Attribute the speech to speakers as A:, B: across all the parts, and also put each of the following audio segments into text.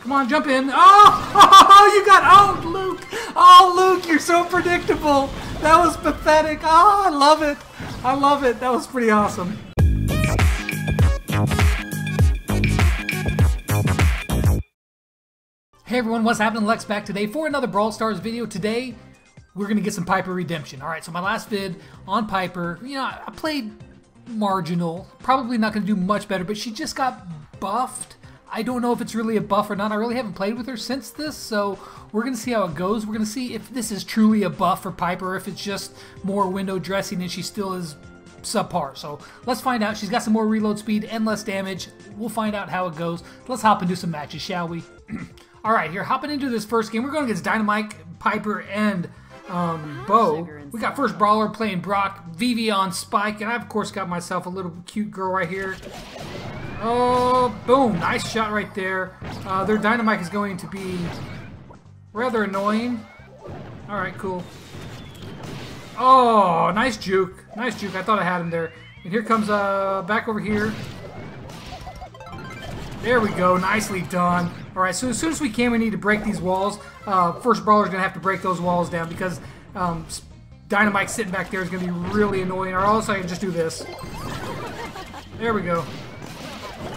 A: Come on, jump in. Oh, oh, you got, oh, Luke. Oh, Luke, you're so predictable. That was pathetic. Oh, I love it. I love it. That was pretty awesome. Hey everyone, what's happening? Lex back today for another Brawl Stars video. Today, we're going to get some Piper Redemption. Alright, so my last vid on Piper, you know, I played marginal. Probably not going to do much better, but she just got buffed. I don't know if it's really a buff or not. I really haven't played with her since this, so we're going to see how it goes. We're going to see if this is truly a buff for Piper, if it's just more window dressing and she still is subpar. So let's find out. She's got some more reload speed and less damage. We'll find out how it goes. Let's hop into some matches, shall we? All right, here, hopping into this first game. We're going against Dynamike, Piper, and um, Bo. We got first brawler playing Brock, Vivi on Spike, and I've, of course, got myself a little cute girl right here. Oh, boom. Nice shot right there. Uh, their Dynamike is going to be rather annoying. All right, cool. Oh, nice juke. Nice juke. I thought I had him there. And here comes uh, back over here. There we go. Nicely done. All right, so as soon as we can, we need to break these walls. Uh, first brawler's going to have to break those walls down because um, Dynamike sitting back there is going to be really annoying. Or else I can just do this. There we go.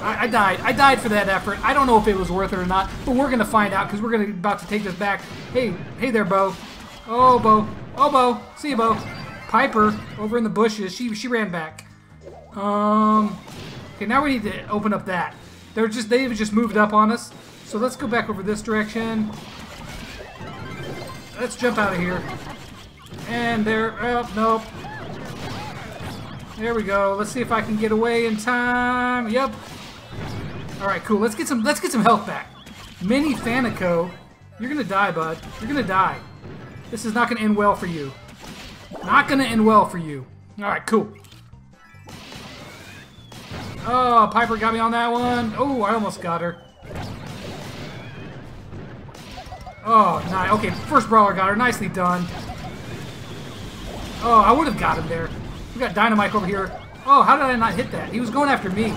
A: I, I, died. I died for that effort. I don't know if it was worth it or not, but we're to find out because we're to about to take this back. Hey, hey there, Bo. Oh, Bo. Oh, Bo. See you, Bo. Piper over in the bushes. She she ran back. Um. Okay, now we need to open up that. They're just they've just moved up on us. So let's go back over this direction. Let's jump out of here. And there. Oh, nope. There we go. Let's see if I can get away in time. Yep. All right, cool. Let's get some. Let's get some health back. Mini Fanico, you're gonna die, bud. You're gonna die. This is not gonna end well for you. Not gonna end well for you. All right, cool. Oh, Piper got me on that one. Oh, I almost got her. Oh, nice. Okay, first brawler got her. Nicely done. Oh, I would have got him there. We got Dynamike over here. Oh, how did I not hit that? He was going after me.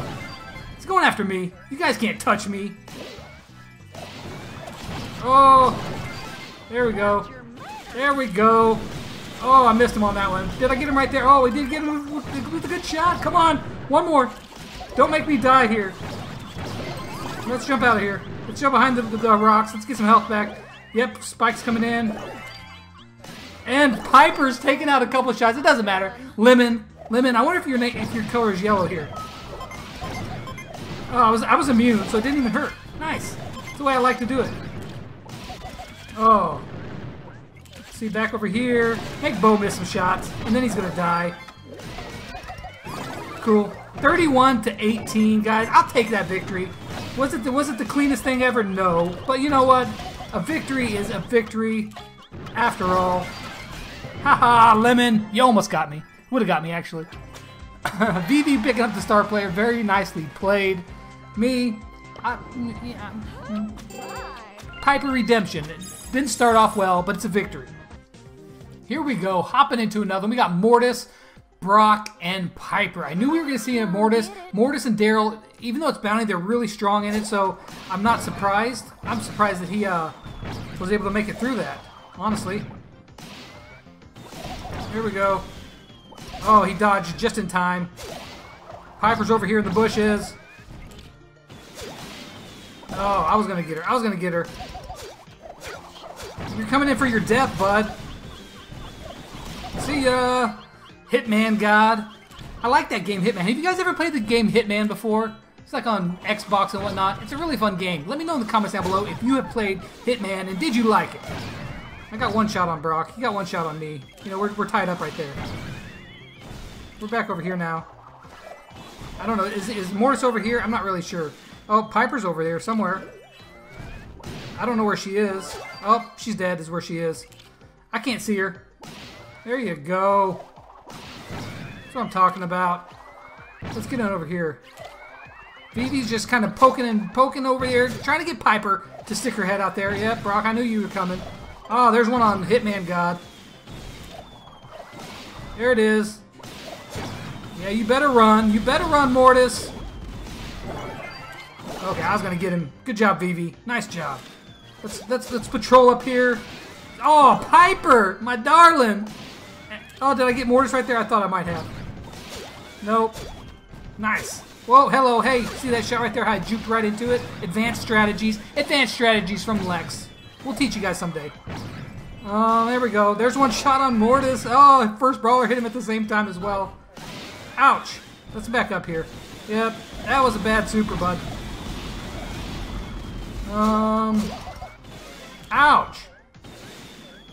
A: He's going after me. You guys can't touch me. Oh, there we go. There we go. Oh, I missed him on that one. Did I get him right there? Oh, we did get him with, a good shot. Come on. One more. Don't make me die here. Let's jump out of here. Let's jump behind the, the, the rocks. Let's get some health back. Yep, Spike's coming in. And Piper's taking out a couple of shots. It doesn't matter. Lemon. Lemon. I wonder if your if your color is yellow here. Oh, I was I was immune, so it didn't even hurt. Nice. That's the way I like to do it. Oh. See back over here. Make Bo miss some shots, and then he's gonna die. Cool. 31 to 18, guys. I'll take that victory. Was it the, was it the cleanest thing ever? No. But you know what? A victory is a victory after all. Haha, Lemon. You almost got me. Would have got me, actually. Vivi picking up the star player. Very nicely played. Me, I, yeah, Piper Redemption. It didn't start off well, but it's a victory. Here we go, hopping into another. one. We got Mortis, Brock, and Piper. I knew we were going to see a Mortis. Mortis and Darryl, even though it's bounty, they're really strong in it, so I'm not surprised. I'm surprised that he uh, was able to make it through that, honestly. Here we go. Oh, he dodged just in time. Piper's over here in the bushes. Oh, I was gonna get her. I was gonna get her. You're coming in for your death, bud. See ya. Hitman God. I like that game, Hitman. Have you guys ever played the game Hitman before? It's like on Xbox and whatnot. It's a really fun game. Let me know in the comments down below if you have played Hitman and did you like it. I got one shot on Brock. He got one shot on me. You know, we're, we're tied up right there. We're back over here now. I don't know. Is, is Mortis over here? I'm not really sure. Oh, Piper's over there somewhere. I don't know where she is. Oh, she's dead is where she is. I can't see her. There you go. That's what I'm talking about. Let's get on over here. Vivi's just kind of poking and poking over here, trying to get Piper to stick her head out there. Yep, Brock, I knew you were coming. Oh, there's one on Hitman God. There it is. Yeah, you better run. You better run, Mortis. Okay, I was gonna get him. Good job, Vivi. Nice job. Let's let's let's patrol up here. Oh, Piper, my darling. Oh, did I get Mortis right there? I thought I might have. Nope. Nice. Whoa, hello, hey, see that shot right there? How I juked right into it? Advanced strategies. Advanced strategies from Lex. We'll teach you guys someday. Oh, there we go. There's one shot on Mortis. Oh, first brawler hit him at the same time as well. Ouch. Let's back up here. Yep, that was a bad super, bud. Um, ouch.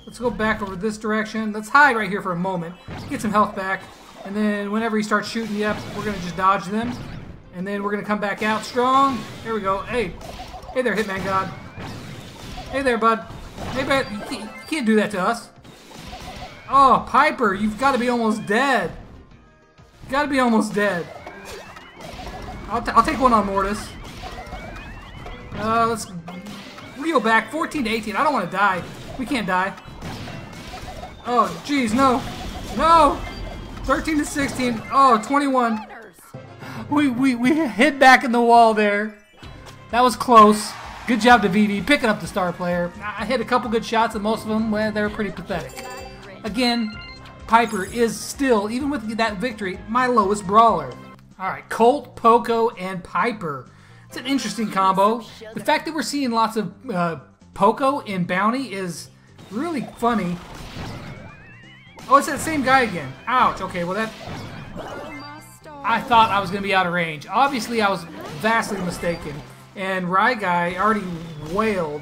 A: Let's go back over this direction. Let's hide right here for a moment. Get some health back. And then whenever he starts shooting, yep, we're going to just dodge them. And then we're going to come back out strong. There we go. Hey. Hey there, Hitman God. Hey there, bud. Hey, bud. You can't do that to us. Oh, Piper, you've got to be almost dead. Got to be almost dead. I'll, t I'll take one on Mortis. Uh, let's reel back. 14 to 18. I don't want to die. We can't die. Oh, jeez, no. No! 13 to 16. Oh, 21. We, we, we hid back in the wall there. That was close. Good job to Vivi picking up the star player. I hit a couple good shots, and most of them, well, they were pretty pathetic. Again, Piper is still, even with that victory, my lowest brawler. All right, Colt, Poco, and Piper. It's an interesting combo. The fact that we're seeing lots of uh, Poco in Bounty is really funny. Oh, it's that same guy again. Ouch. Okay, well that... I thought I was going to be out of range. Obviously, I was vastly mistaken. And Rye Guy already wailed.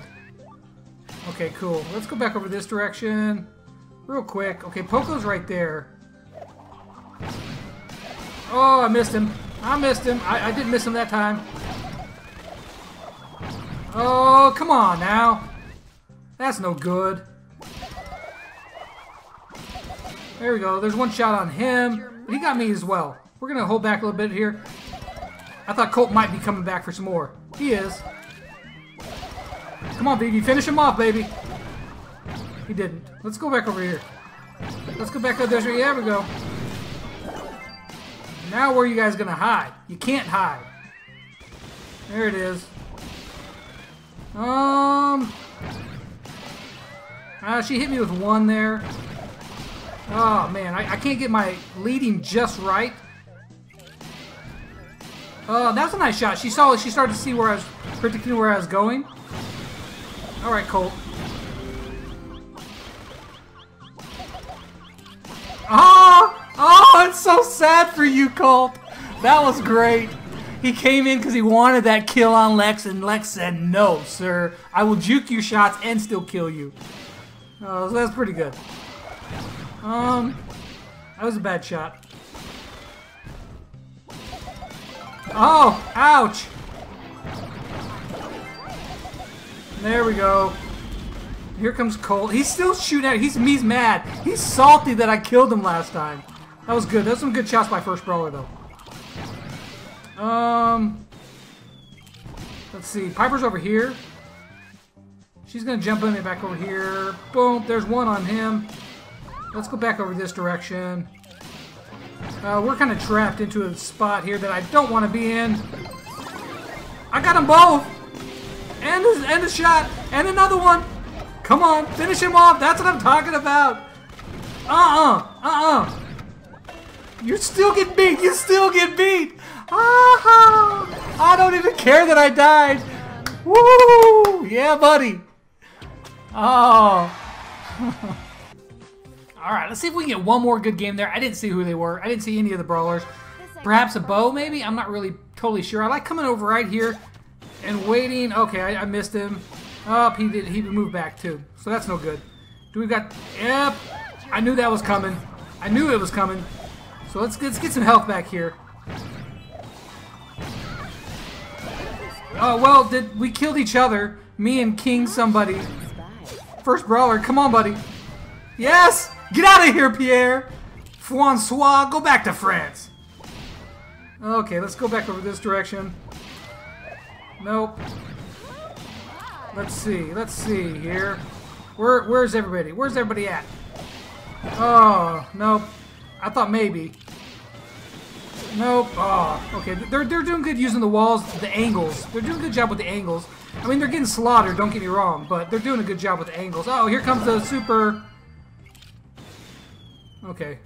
A: Okay, cool. Let's go back over this direction. Real quick. Okay, Poco's right there. Oh, I missed him. I missed him. I, I didn't miss him that time. Oh, come on now. That's no good. There we go. There's one shot on him. He got me as well. We're going to hold back a little bit here. I thought Colt might be coming back for some more. He is. Come on, baby. Finish him off, baby. He didn't. Let's go back over here. Let's go back up there. Yeah, we go. Now where are you guys going to hide? You can't hide. There it is. Um... Uh, she hit me with one there. Oh, man. I, I can't get my leading just right. Oh, that was a nice shot. She saw it, She started to see where I was, predicting where I was going. All right, Colt. Oh, oh, it's so sad for you, Colt. That was great. He came in because he wanted that kill on Lex, and Lex said, no, sir. I will juke your shots and still kill you. Oh, so that's pretty good. Um, that was a bad shot. Oh, ouch! There we go. Here comes Colt. He's still shooting at. He's he's mad. He's salty that I killed him last time. That was good. That was some good shots by first brawler though. Um, let's see. Piper's over here. She's gonna jump in and back over here. Boom. There's one on him. Let's go back over this direction. Uh, we're kind of trapped into a spot here that I don't want to be in. I got them both! And a, and a shot! And another one! Come on, finish him off! That's what I'm talking about! Uh-uh! Uh-uh! You still get beat! You still get beat! Ah! I don't even care that I died! Woo! Yeah, buddy! Oh! Alright, let's see if we can get one more good game there. I didn't see who they were. I didn't see any of the brawlers. Perhaps a Bo, maybe? I'm not really totally sure. I like coming over right here and waiting. Okay, I, I missed him. Oh, he did. He moved back too. So that's no good. Do we got... Yep. I knew that was coming. I knew it was coming. So let's, let's get some health back here. Oh, well, did we killed each other. Me and King somebody. First brawler. Come on, buddy. Yes! Get out of here, Pierre! Francois, go back to France! Okay, let's go back over this direction. Nope. Let's see, let's see here. Where, where's everybody? Where's everybody at? Oh, nope. I thought maybe. Nope. Oh, okay. They're, they're doing good using the walls, the angles. They're doing a good job with the angles. I mean, they're getting slaughtered, don't get me wrong, but they're doing a good job with the angles. Oh, here comes the super... Okay.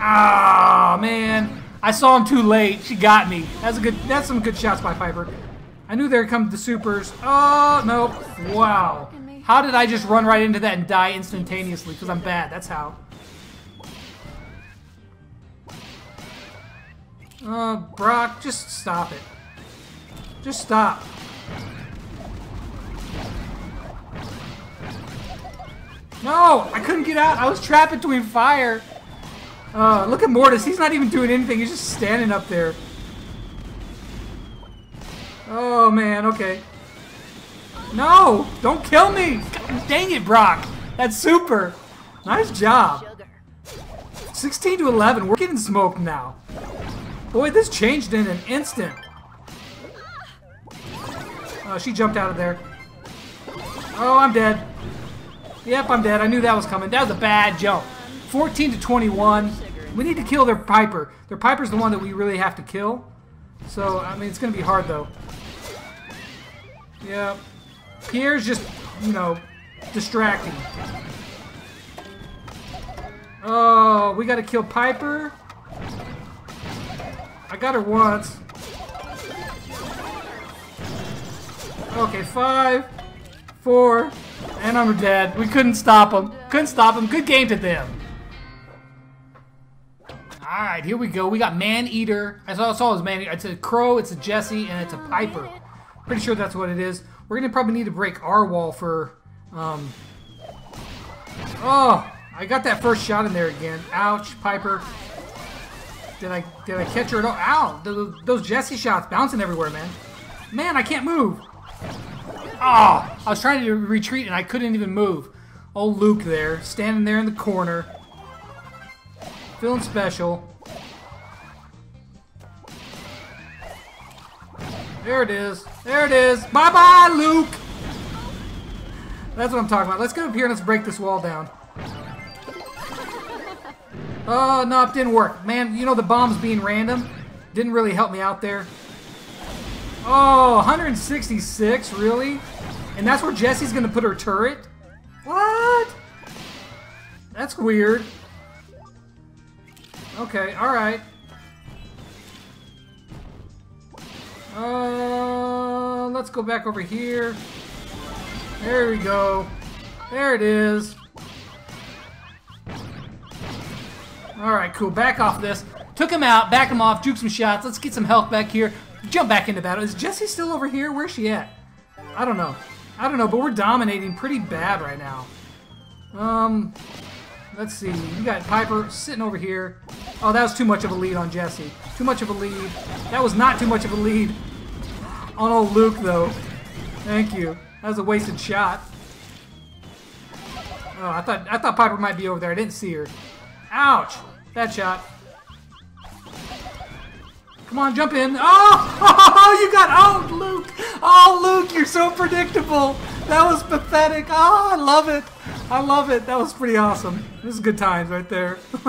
A: Ah, man. I saw him too late. She got me. That's a good. That's some good shots by Piper. I knew there come the supers. Oh, nope. Wow. How did I just run right into that and die instantaneously? Because I'm bad. That's how. Uh, Brock, just stop it. Just stop. No! I couldn't get out. I was trapped between fire. Uh, look at Mortis. He's not even doing anything. He's just standing up there. Oh, man. Okay. No! Don't kill me! God, dang it, Brock. That's super. Nice job. 16 to 11. We're getting smoked now. Boy, this changed in an instant. Oh, she jumped out of there. Oh, I'm dead. Yep, I'm dead. I knew that was coming. That was a bad jump. 14 to 21. We need to kill their Piper. Their Piper's the one that we really have to kill. So, I mean, it's going to be hard, though. Yep. Pierre's just, you know, distracting. Oh, we got to kill Piper. I got her once. Okay, five, four, and I'm dead. We couldn't stop them. Couldn't stop them. Good game to them. Alright, here we go. We got Man-Eater. I saw, saw his Man-Eater. It's a Crow, it's a Jessie, and it's a Piper. Pretty sure that's what it is. We're going to probably need to break our wall for... Um... Oh! I got that first shot in there again. Ouch, Piper. Did I did I catch her at all? Ow! Those, those Jessie shots bouncing everywhere, man. Man, I can't move. Oh, I was trying to retreat and I couldn't even move. Old Luke there, standing there in the corner. Feeling special. There it is. There it is. Bye-bye, Luke! That's what I'm talking about. Let's go up here and let's break this wall down. Oh, no, it didn't work. Man, you know the bombs being random didn't really help me out there. Oh, 166, really? And that's where Jessie's going to put her turret? What? That's weird. Okay, alright. Uh, let's go back over here. There we go. There it is. Alright, cool. Back off this. Took him out, back him off, juke some shots. Let's get some health back here. Jump back into battle. Is Jessie still over here? Where's she at? I don't know. I don't know, but we're dominating pretty bad right now. Um, let's see. You got Piper sitting over here. Oh, that was too much of a lead on Jessie. Too much of a lead. That was not too much of a lead on old Luke, though. Thank you. That was a wasted shot. Oh, I thought I thought Piper might be over there. I didn't see her. Ouch! That shot. Come on, jump in. Oh! Predictable. That was pathetic. Oh, I love it. I love it. That was pretty awesome. This is good times right there.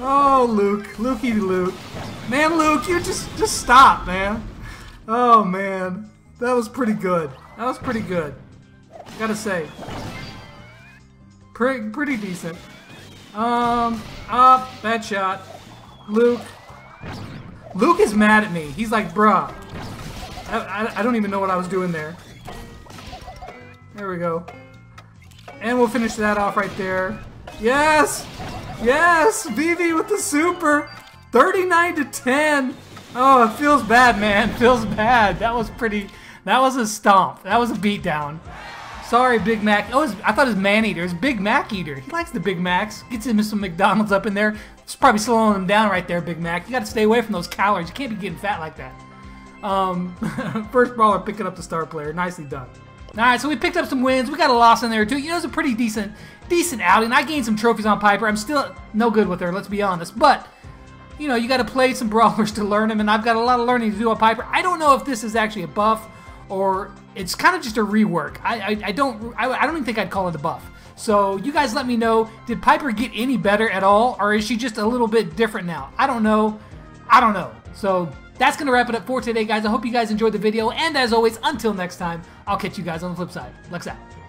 A: oh, Luke. Lukey Luke. Man, Luke, you just just stop, man. Oh, man. That was pretty good. That was pretty good. Gotta say. Pretty, pretty decent. Um, up, bad shot. Luke. Luke is mad at me. He's like, bruh. I, I, I, don't even know what I was doing there. There we go. And we'll finish that off right there. Yes! Yes! Vivi with the super! 39 to 10! Oh, it feels bad, man. It feels bad. That was pretty... That was a stomp. That was a beatdown. Sorry, Big Mac. Oh, I thought it was Man Eater. It's Big Mac Eater. He likes the Big Macs. Gets him some McDonald's up in there. It's probably slowing him down right there, Big Mac. You got to stay away from those calories. You can't be getting fat like that. Um, first brawler picking up the star player. Nicely done. All right, so we picked up some wins. We got a loss in there too. You know, it was a pretty decent, decent outing. I gained some trophies on Piper. I'm still no good with her. Let's be honest, but you know, you got to play some brawlers to learn them, and I've got a lot of learning to do on Piper. I don't know if this is actually a buff or it's kind of just a rework. I, I, I don't I, I, don't even think I'd call it a buff. So you guys let me know, did Piper get any better at all, or is she just a little bit different now? I don't know. I don't know. So that's going to wrap it up for today, guys. I hope you guys enjoyed the video, and as always, until next time, I'll catch you guys on the flip side. Lex out.